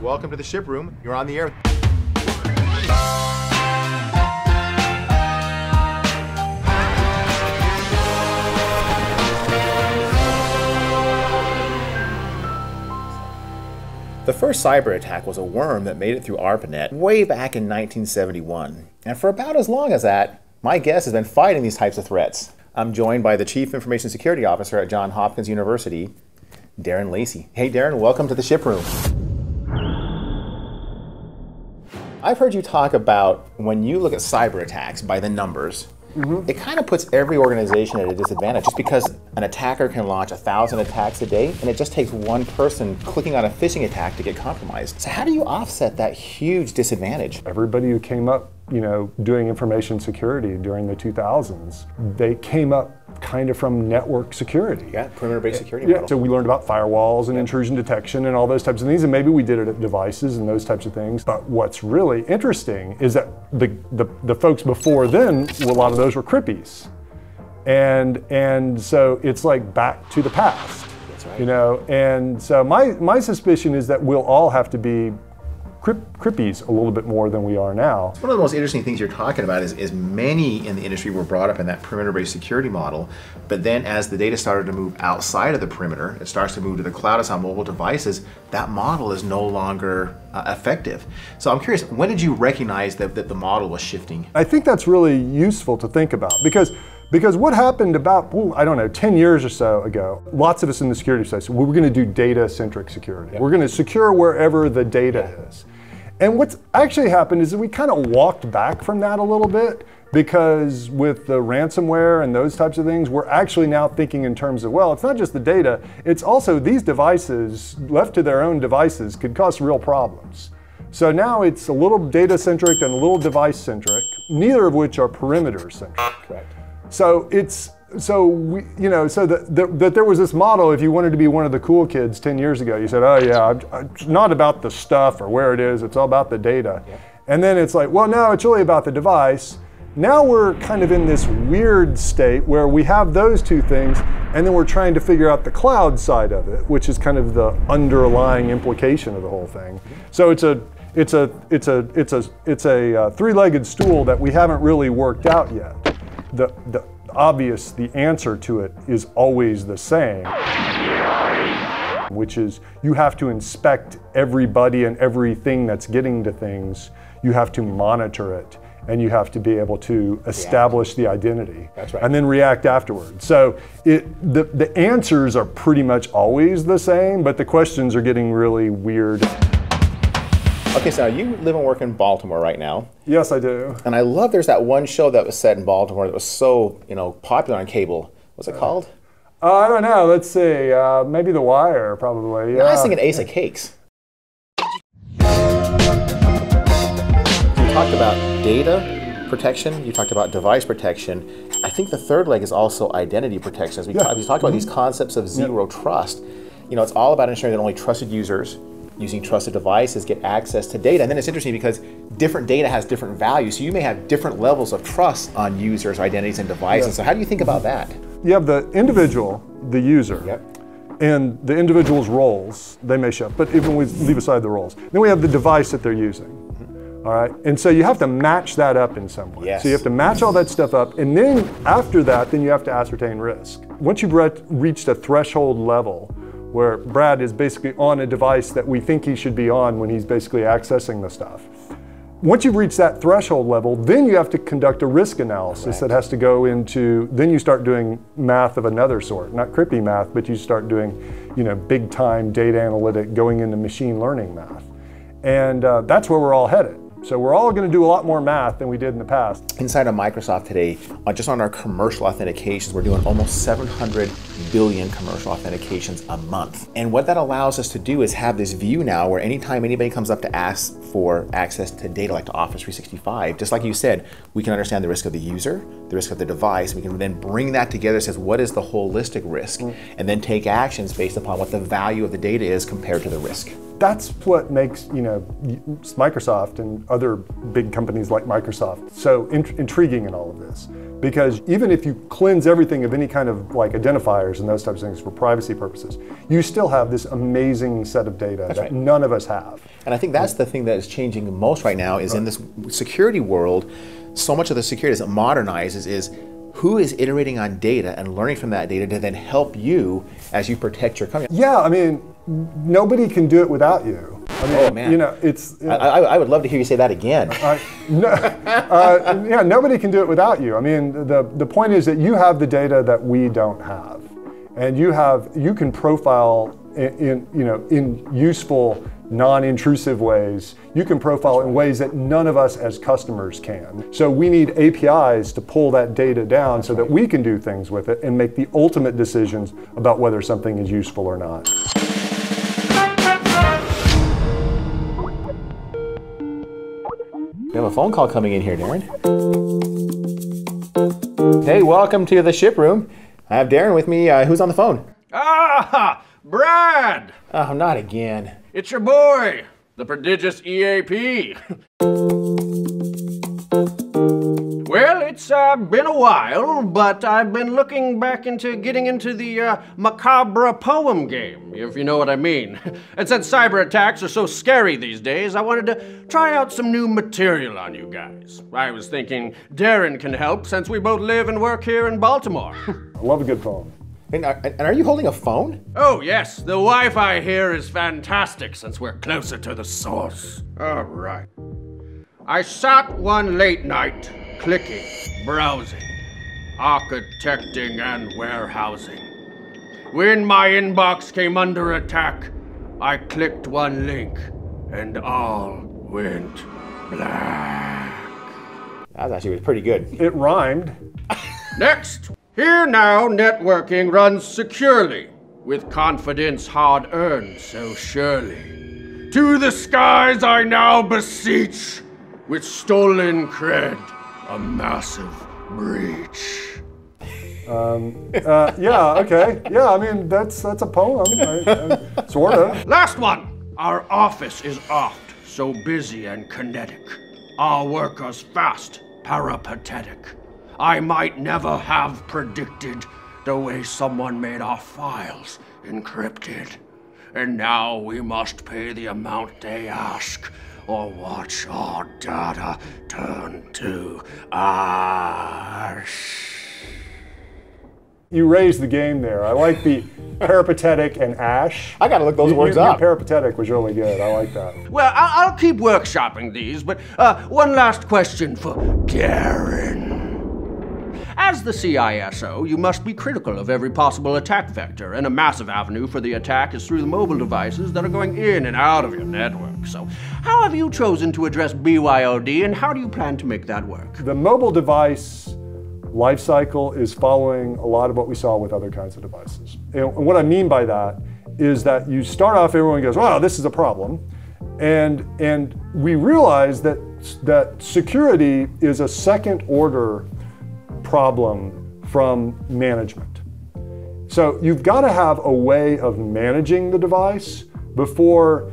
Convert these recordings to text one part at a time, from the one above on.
Welcome to the ship room. You're on the air. The first cyber attack was a worm that made it through ARPANET way back in 1971. And for about as long as that, my guest has been fighting these types of threats. I'm joined by the Chief Information Security Officer at Johns Hopkins University, Darren Lacey. Hey, Darren, welcome to the ship room. I've heard you talk about when you look at cyber attacks by the numbers, Mm-hmm. It kind of puts every organization at a disadvantage just because an attacker can launch a thousand attacks a day and it just takes one person clicking on a phishing attack to get compromised. So, how do you offset that huge disadvantage? Everybody who came up, you know, doing information security during the 2000s, they came up kind of from network security. Yeah, perimeter-based security yeah. model. So we learned about firewalls and yeah. intrusion detection and all those types of things, and maybe we did it at devices and those types of things. But what's really interesting is that the, the, the folks before then, a lot of those were crippies. And, and so it's like back to the past. Right. You know, and so my, my suspicion is that we'll all have to be crippies a little bit more than we are now. One of the most interesting things you're talking about is, is many in the industry were brought up in that perimeter-based security model, but then as the data started to move outside of the perimeter, it starts to move to the cloud, it's on mobile devices, that model is no longer uh, effective. So I'm curious, when did you recognize that, that the model was shifting? I think that's really useful to think about because because what happened about, ooh, I don't know, 10 years or so ago, lots of us in the security space, we were going to do data centric security. Yep. We're going to secure wherever the data is. And what's actually happened is that we kind of walked back from that a little bit because with the ransomware and those types of things, we're actually now thinking in terms of, well, it's not just the data, it's also these devices, left to their own devices, could cause real problems. So now it's a little data centric and a little device centric, neither of which are perimeter centric. Correct. So it's so we, you know, so that, that, that, there was this model. If you wanted to be one of the cool kids 10 years ago, you said, "Oh yeah, it's not about the stuff or where it is. It's all about the data." Yeah. And then it's like, well, no, it's really about the device. Now we're kind of in this weird state where we have those two things, and then we're trying to figure out the cloud side of it, which is kind of the underlying implication of the whole thing. So it's a it's a it's a it's a it's a uh, three-legged stool that we haven't really worked out yet. The the obvious the answer to it is always the same, which is you have to inspect everybody and everything that's getting to things. You have to monitor it and you have to be able to establish the identity right. and then react afterwards. So it, the, the answers are pretty much always the same, but the questions are getting really weird. Okay, so you live and work in Baltimore right now. Yes, I do. And I love there's that one show that was set in Baltimore that was so, you know, popular on cable. What's it uh, called? Uh, I don't know. Let's see. Uh, maybe The Wire, probably. Yeah. I was thinking Ace of Cakes. You talked about data protection. You talked about device protection. I think the third leg is also identity protection. As we, yeah. talk, we talked about mm-hmm. these concepts of zero yeah. trust. You know, it's all about ensuring that only trusted users using trusted devices get access to data. And then it's interesting because different data has different values. So you may have different levels of trust on users' identities and devices. Yeah. So how do you think about that? You have the individual, the user. Yep. And the individual's roles, they may shift, but even we leave aside the roles. Then we have the device that they're using. Mm-hmm. All right. And so you have to match that up in some way. Yes. So you have to match all that stuff up. And then after that, then you have to ascertain risk. Once you've reached a threshold level, where Brad is basically on a device that we think he should be on when he's basically accessing the stuff. Once you've reached that threshold level, then you have to conduct a risk analysis that has to go into, then you start doing math of another sort, not crippy math, but you start doing, you know, big time data analytic, going into machine learning math. And uh, that's where we're all headed. So we're all going to do a lot more math than we did in the past. Inside of Microsoft today, uh, just on our commercial authentications, we're doing almost 700 billion commercial authentications a month. And what that allows us to do is have this view now where anytime anybody comes up to ask for access to data like to Office 365, just like you said, we can understand the risk of the user, the risk of the device. We can then bring that together, says what is the holistic risk, mm. and then take actions based upon what the value of the data is compared to the risk. that's what makes you know Microsoft and other big companies like Microsoft so int- intriguing in all of this. Because even if you cleanse everything of any kind of like identifiers and those types of things for privacy purposes, you still have this amazing set of data that's that right. none of us have. And I think that's the thing that is changing most right now is right. in this security world, so much of the security as it modernizes is who is iterating on data and learning from that data to then help you as you protect your company. Yeah, I mean, nobody can do it without you. I mean, oh man, you know, it's. I, I, I, would love to hear you say that again. Uh, no, uh, yeah, nobody can do it without you. I mean, the the point is that you have the data that we don't have, and you have you can profile in, in you know in useful non-intrusive ways. You can profile in ways that none of us as customers can. So we need APIs to pull that data down so that we can do things with it and make the ultimate decisions about whether something is useful or not. We have a phone call coming in here, Darren. Hey, welcome to the ship room. I have Darren with me. Uh, who's on the phone? Ah, Brad! Oh, not again. It's your boy, the prodigious EAP. Well, it's uh, been a while, but I've been looking back into getting into the uh, macabre poem game, if you know what I mean. And since cyber attacks are so scary these days, I wanted to try out some new material on you guys. I was thinking Darren can help since we both live and work here in Baltimore. I love a good poem. And are, and are you holding a phone? Oh, yes. The Wi Fi here is fantastic since we're closer to the source. All right. I sat one late night clicking, browsing, architecting, and warehousing. When my inbox came under attack, I clicked one link, and all went black. That actually was pretty good. It rhymed. Next, here now networking runs securely, with confidence hard earned so surely. To the skies I now beseech, with stolen cred a massive breach. Um, uh, yeah, okay. Yeah, I mean, that's that's a poem, I, I, sort of. Last one. Our office is oft so busy and kinetic. Our workers fast, peripatetic. I might never have predicted the way someone made our files encrypted. And now we must pay the amount they ask or watch our data turn to ash. You raised the game there. I like the peripatetic and ash. I gotta look those you, words you, up. Peripatetic was really good. I like that. Well, I'll, I'll keep workshopping these, but uh, one last question for Darren. As the CISO, you must be critical of every possible attack vector, and a massive avenue for the attack is through the mobile devices that are going in and out of your network. So, how have you chosen to address BYOD, and how do you plan to make that work? The mobile device lifecycle is following a lot of what we saw with other kinds of devices. And what I mean by that is that you start off, everyone goes, wow, this is a problem. And, and we realize that, that security is a second order problem from management. So you've got to have a way of managing the device before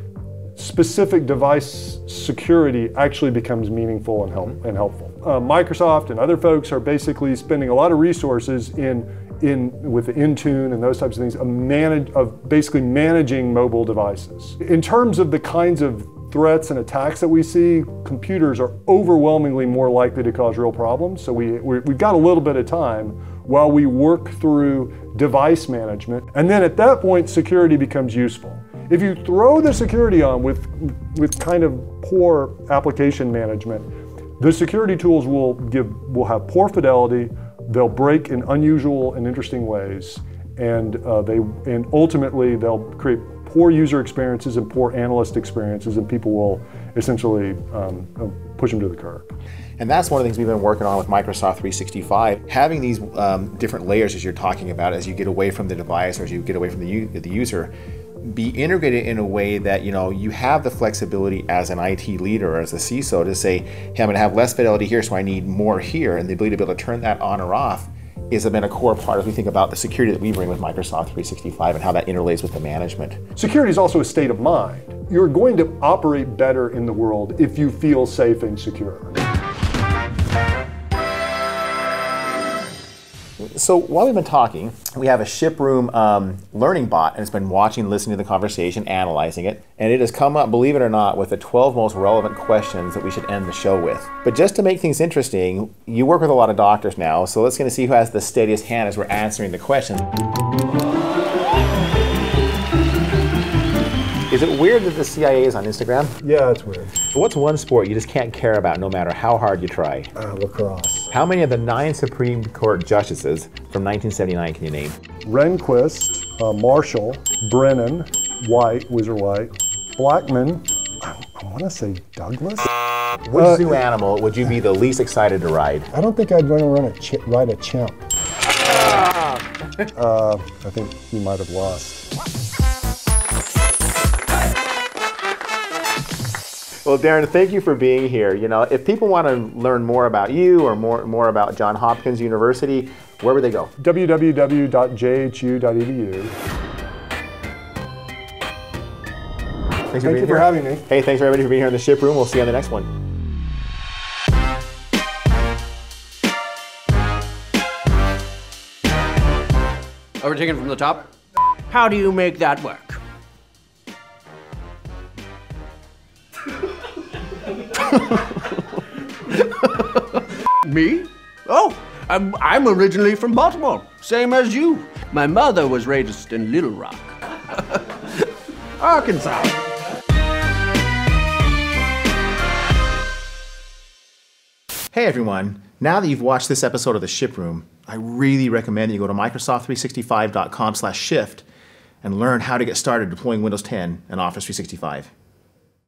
specific device security actually becomes meaningful and, help, and helpful. Uh, Microsoft and other folks are basically spending a lot of resources in, in with the Intune and those types of things of, manage, of basically managing mobile devices. In terms of the kinds of threats and attacks that we see, computers are overwhelmingly more likely to cause real problems. So we, we have got a little bit of time while we work through device management. And then at that point, security becomes useful. If you throw the security on with, with kind of poor application management, the security tools will give will have poor fidelity, they'll break in unusual and interesting ways, and uh, they and ultimately they'll create poor user experiences and poor analyst experiences, and people will essentially um, uh, push them to the curb. And that's one of the things we've been working on with Microsoft 365. Having these um, different layers, as you're talking about, as you get away from the device or as you get away from the, the user, be integrated in a way that you know you have the flexibility as an IT leader or as a CISO to say, hey, I'm going to have less fidelity here, so I need more here, and the ability to be able to turn that on or off has been a core part as we think about the security that we bring with Microsoft 365 and how that interlays with the management. Security is also a state of mind. You're going to operate better in the world if you feel safe and secure. So while we've been talking, we have a ShipRoom um, learning bot, and it's been watching, listening to the conversation, analyzing it, and it has come up, believe it or not, with the 12 most relevant questions that we should end the show with. But just to make things interesting, you work with a lot of doctors now, so let's going to see who has the steadiest hand as we're answering the questions. Is it weird that the CIA is on Instagram? Yeah, it's weird. What's one sport you just can't care about no matter how hard you try? Uh, lacrosse. How many of the nine Supreme Court justices from 1979 can you name? Rehnquist, uh, Marshall, Brennan, White, Whizzer White, Blackmun, I, I want to say Douglas. Which Uh, zoo animal would you be the least excited to ride? I don't think I'd want to run a ch- ride a chimp. uh, I think he might have lost. Well, Darren, thank you for being here. You know, if people want to learn more about you or more more about John Hopkins University, where would they go? www.jhu.edu. Thanks Thank you for having me. Hey, thanks everybody for being here in the ship room. We'll see you on the next one. Overtaken from the top? How do you make that work? Me? Oh, I'm, I'm originally from Baltimore, same as you. My mother was raised in Little Rock, Arkansas. Hey everyone, now that you've watched this episode of The Ship Room, I really recommend that you go to Microsoft365.com slash shift and learn how to get started deploying Windows 10 and Office 365.